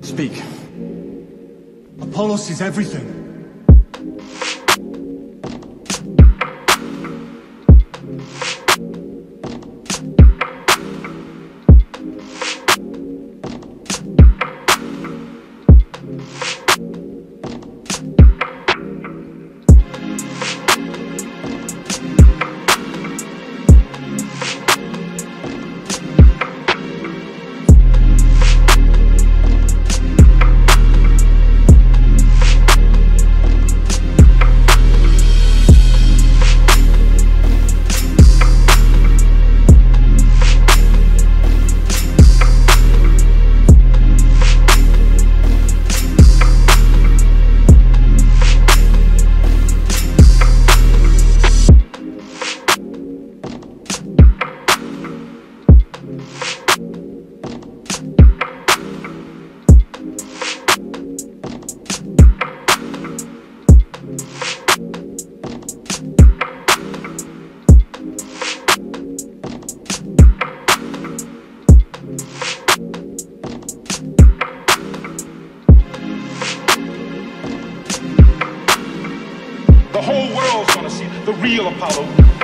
speak. Apollo sees everything. Gonna see the real Apollo.